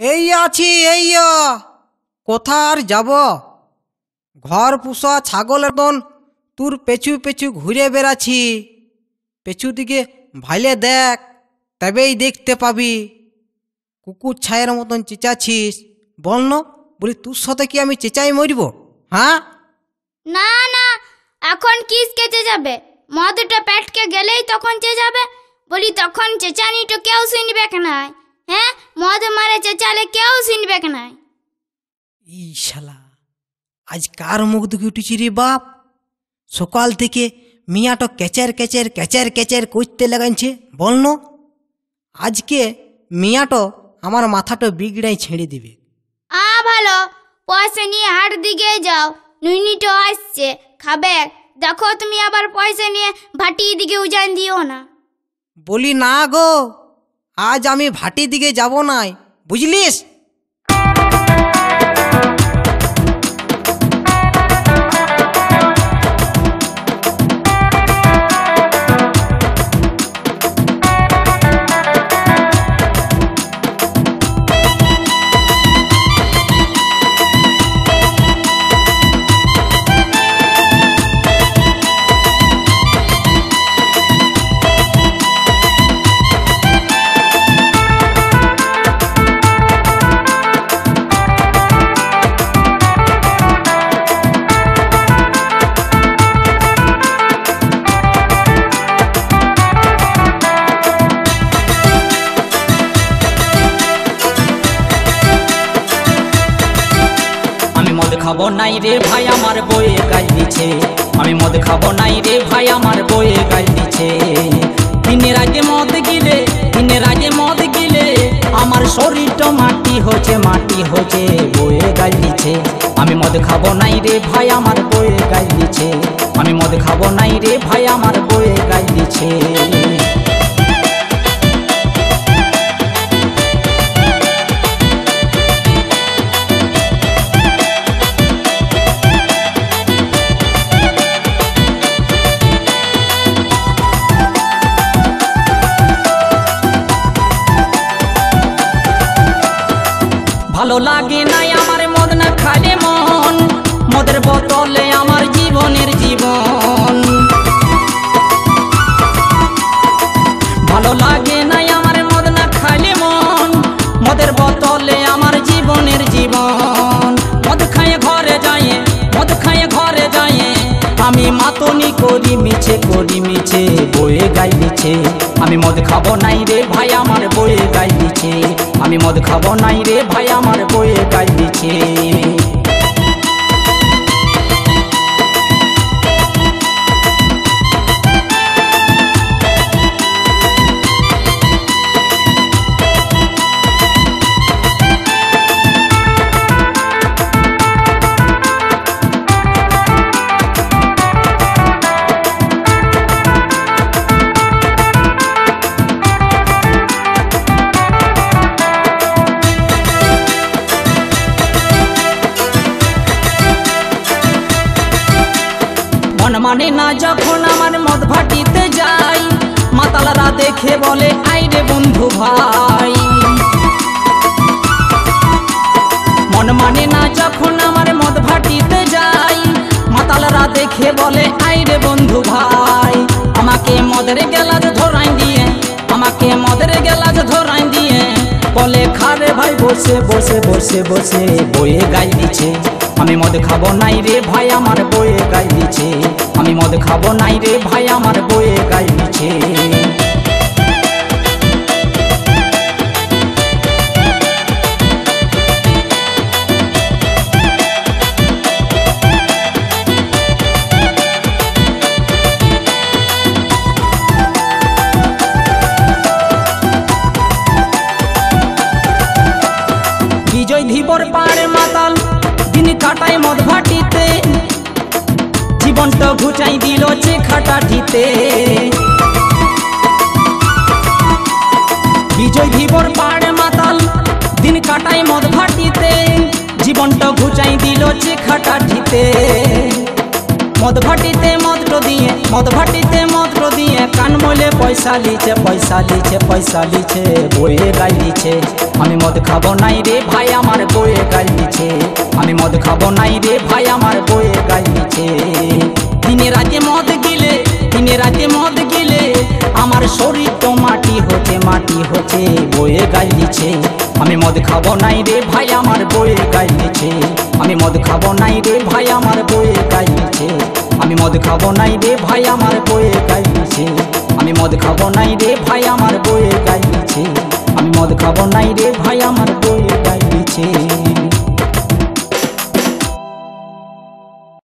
এই আছি, এই কোথা আর যাব? ঘর পুষা ছাগলের মতন তোর পেছু পেছু ঘুরে বেড়াচ্ছি। পেছু দিকে ভাইলে দেখ, তবেই দেখতে পাবি। কুকুর ছায়ের মতন চেঁচাছিস বল না, বলি তোর সাথে কি আমি চেঁচাই মরিব? হ্যাঁ? না না, এখন কিস কেচে যাবে মদটা পেটকে গেলেই তখন চেঁচাবে। বলি তখন চেঁচানিটা কেউ শুনবে হ্যাঁ মদ মারে চেঁচালে কেউ শুনবে নাই? ই শালা আজ কার মুখ দেখে উঠেছি রে বাপ? সকাল থেকে মিয়াটো কেচের কেচের কেচের কেচের করতে লাগাইছে বলনো আজকে মিয়াটো আমার মাথাটা বিগড়াই ছেড়ে দিবে। আ ভালো পয়সা নিয়ে হাট দিকে যাও নুইনিটো আসছে খাবে। দেখো তুমি আবার পয়সা নিয়ে ভাটি দিকে উজান দিও না। বলি না গো আজ আমি ভাটির দিকে যাব নাই বুঝলিস? খাব নাই রে ভাই, আমার বয়ে গাই দিছে আমি মদ খাব নাই রে ভাই, আমার বয়ে গাই দিছে দিনের আগে মদ গিলে, দিনের আগে মদ গিলে, আমার শরীরটা মাটি হচ্ছে মাটি হচ্ছে বয়ে গাই দিছে আমি মদ খাব নাই রে ভাই, আমার বয়ে গাই দিছে আমি মদ খাব নাই রে ভাই, আমার বয়ে গাই দিছে ভালো লাগে নাই আমার মদ না খালে মন। মদের বোতলে আমার জীবনের জীবন। ভালো লাগে নাই আমার মদ না খালে মন। মদের বোতলে আমার জীবনের জীবন। মদ খায়ে ঘরে যায় মদ খায়ে ঘরে যায় আমি মাতনি করি মিছে করি মিছে, বয়ে গাই দিছে আমি মদ খাব নাই রে ভাই, আমার বয়ে গাই দিছে আমি মদ খাব নাই রে ভাই আমার বয়ে মন না যখন আমার মদ ভাটিতে যাই মাতালারা দেখে বলে আইরে বন্ধু ভাই। মন মানে না যখন আমার মদ ভাটিতে যাই মাতালারা দেখে বলে আইরে বন্ধু ভাই। আমাকে মদের গেলাজ ধরাই দিয়ে, আমাকে মদের গেলাজ ধরাই দিয়ে, বলে খারে ভাই, বসে বসে বসে বসে বয়ে গাই দিছে আমি মদ খাব নাই রে ভাই, আমার বয়ে গাই দিছে আমি মদ খাব নাই রে ভাই, আমার বয়ে গাই দিছে বিজয় ধীবর পাড়ে মাতাল দিন কাটায় মদ ভাটিতে। জীবনটা ঘুচাই দিল যে বিজয় ধীবর পাড়ে মাতাল, দিন কাটায় মদ ভাটিতে। জীবনটা ঘুচাই দিল যে খাটাঠিতে মদ ভাটিতে মদটো দিয়ে মদ ভাটিতে মদটো দিয়ে কান মলে পয়সা লিছে পয়সা লিছে পয়সা লিছে, বইয়ে গাই লিছে আমি মদ খাব নাই রে ভাই, আমার বইয়ে গাই লিছে আমি মদ খাব নাই রে ভাই, আমার বইয়ে গাই লিছে দিনে রাতে মদ গিলে, দিনে রাতে মদ গিলে, আমার শরীর তো মাটি হচ্ছে মাটি হচ্ছে বইয়ে গাই লিছে আমি মদ খাব নাই রে ভাই, আমার বইয়ে গাই লিছে আমি মদ খাব নাই রে ভাই, আমার বইয়ে গাই লিছে আমি মদ খাব নাই রে ভাই, আমার বইয়ে গাই লিছে আমি মদ খাব নাই রে ভাই, আমার বইয়ে গাইছে আমি মদ খাব নাই রে ভাই, আমার বইয়ে গাই লিছে